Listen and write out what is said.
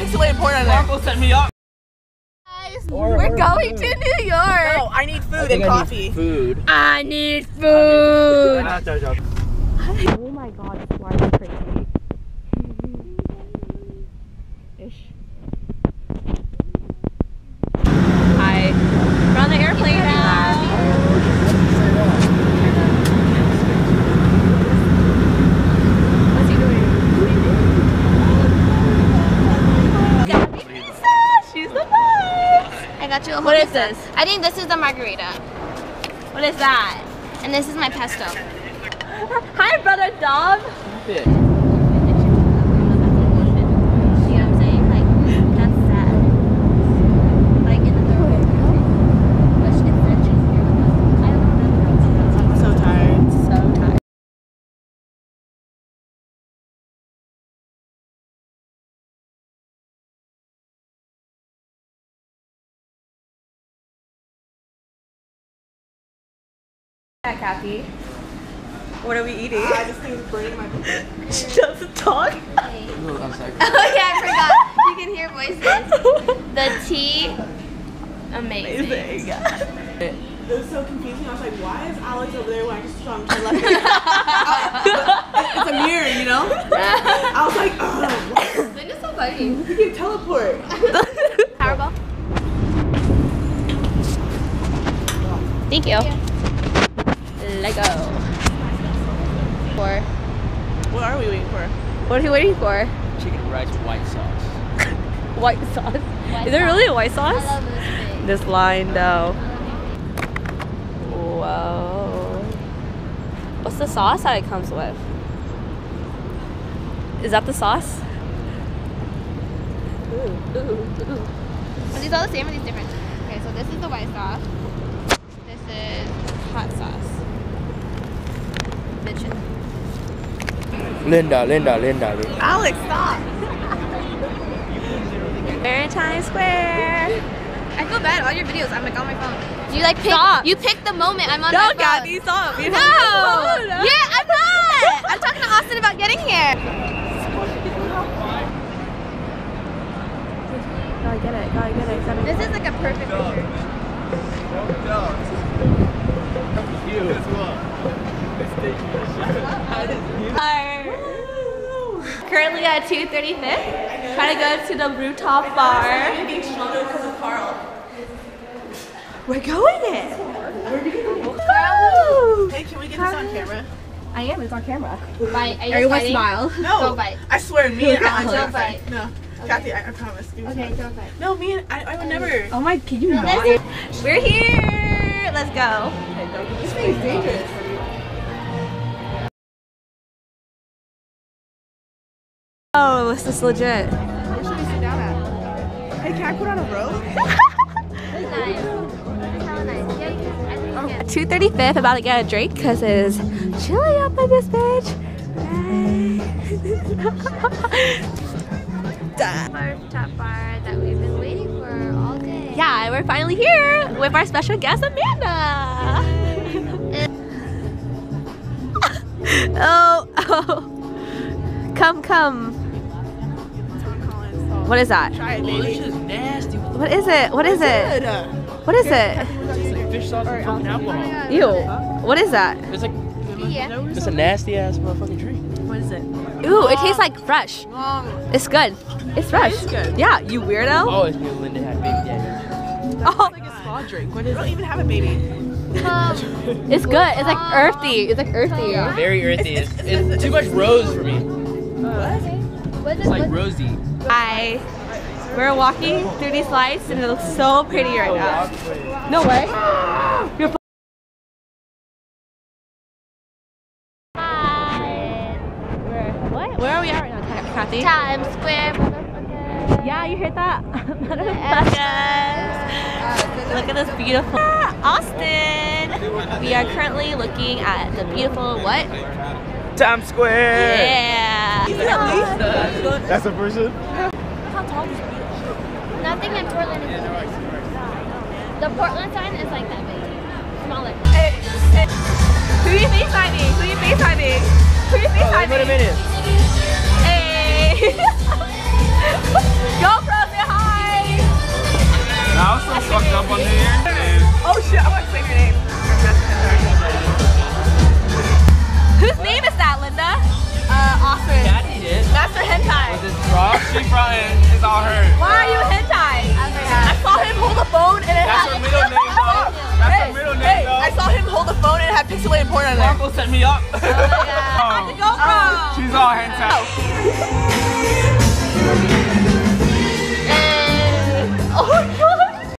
Pixelated porn on there. Uncle set me up. Guys, Or- we're or- going to New York. No, I need food and coffee. Food. I need food. Ah, sorry, sorry. Oh my god, this line is crazy. Ish. Hi. We're on the airplane now. What's he doing? Gabby Pizza! She's the best! I got you a What whole is this? I think this is the margarita. What is that? And this is my pesto. Hi, brother Dom! Fit. See what I'm saying? Like, that's sad. Like, in the third world. But it's the cheese here with us. I don't know I'm so tired. So tired. Yeah, Kathy. What are we eating? Uh, I just think it's burning my. She doesn't talk. Oh yeah, I forgot. You can hear voices. The tea, amazing. It was so confusing. I was like, why is Alex over there when I just saw him to the left? it's a mirror, you know? I was like, oh, They're just so funny. you can teleport. Powerball. Thank you. Lego. For What are we waiting for? what are you waiting for? Chicken rice white sauce. White sauce. White Is there really a white I sauce? love this. This line though. Whoa. What's the sauce that it comes with? Is that the sauce? Ooh, ooh, ooh. Are these all the same or these different? Okay, so this is the white sauce. This is hot sauce. Bitchin'. Linda, Linda, Linda, Linda. Alex, stop. We're in Times Square. I feel bad. All your videos, I'm like on my phone. You like pick. Stop. You pick the moment. I'm on No, my phone. Kathy, stop. You No. have to- Yeah, I'm not. I'm talking to Austin about getting here. Gotta get it, gotta get it, gotta get This is like a perfect picture. Currently at 230 Fifth, trying to go to the rooftop bar. I'm being stronger because of Carl. We're going in. Hey, can we get this on camera? I am, it's on camera. Bite. Are you Everyone fighting? smile. No. Go bite. I swear, me and Alex Don't don't fight. fight. No. Kathy, I, I promise. Give me Okay, some. don't fight. No, me and I, I would never. Oh my, can you not? We're here. Let's go. This thing is dangerous. This is legit. Where should we sit down at? Hey, can I put on a robe? Nice. This is hella nice. Yeah, you can. I think 230 Fifth, about to get a drink because it's chilly up in this bitch. First top bar that we've been waiting for all day. yeah, we're finally here with our special guest, Amanda. oh, oh. Come, come. What is that? Try it, Oh, baby. shit is nasty. What What is it? What is it? Good. What is it? the like fish sauce and fucking alcohol? Ew. What is that? It's like Yeah. it's a nasty ass motherfucking drink. What is it? Ooh, it tastes like fresh. It's good. It's fresh. is good. Yeah, you weirdo. Oh, it's me and Linda had baby daddy. Oh, Like a spa drink. What is I don't even have a baby. Um, it's good. It's like earthy. It's like earthy. Very earthy. It's, it's too much rose for me. what's It's it? like what's- rosy. Hi. We're walking through these lights and it looks so pretty right now. No way. You're Hi. Where. Where are we at right now, Ka- Kathy? Times Square, motherfucker. Yeah, you heard that? Motherfuckers. Look at this beautiful Austin. We are currently looking at the beautiful what? Times Square. Yeah. Yeah. He's yeah. That's a person? How tall is he? Nothing in Portland is. The Portland sign is like that big. Smaller. Hey, hey. Who you FaceTiming? Who are you FaceTiming? Who are you FaceTiming? Oh, wait a minute. Hey. Yo, bro, say hi. I was so fucked up on here. Oh shit, I want to say your name. often. Daddy did. That's for hentai. With this bra she brought in is all her. Why are you hentai? Uh, I saw him hold a phone and it That's had... her middle name, oh, though. That's hey, her middle name, hey, though. I saw him hold a phone and it had pixelated porn on it. Uncle set me up. Oh, yeah. oh. She's all hentai. Oh.